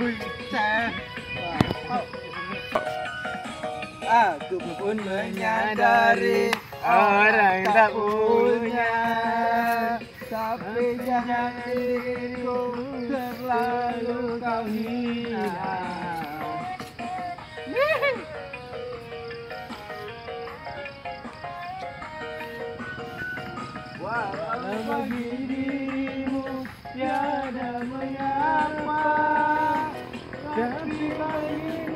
Who's there? Oh. Aku pun menyadari orang tak punya. Tapi jangan diriku terlalu kau hina Walau dirimu tiada mengapa. Tapi kali ini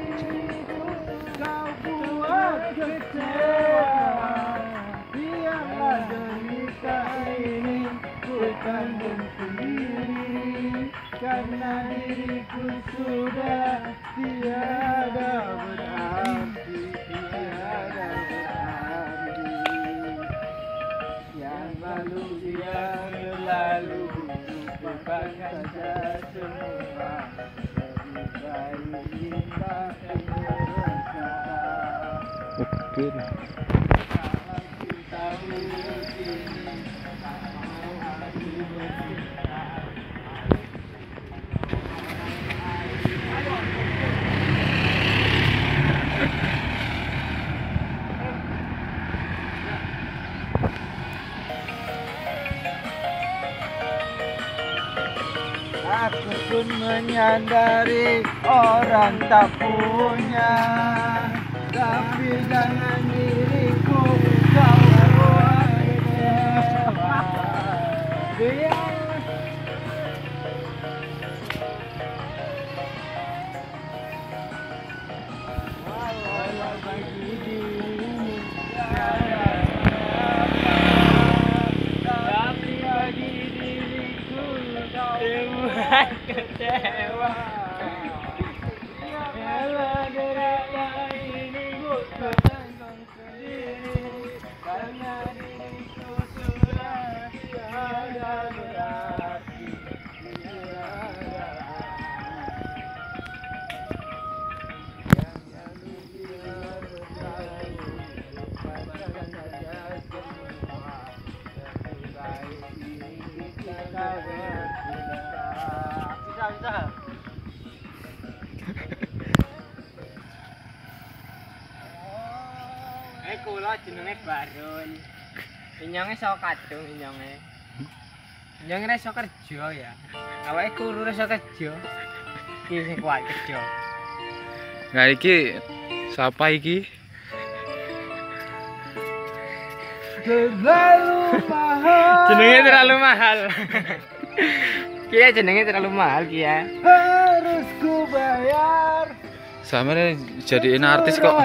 tanggung sendiri Karena diriku sudah tiada berarti Tiada berarti yang lalu yang lalu lupakan saja semua lebih baik kita berusaha Mungkin. kalau kita Aku pun menyadari orang tak punya. Tapi jangan diriku Biar Walau Eh kula jenenge Barun. Inyonge saka kadung inyonge. Inyonge iso kerja ya. Awake kuru iso kerja. Iki sing kuat kerja. Nah iki siapa iki? Terlalu mahal Jenenge terlalu mahal. Kia jenenge terlalu mahal kia. harus ku bayar Sama jadiin artis kok.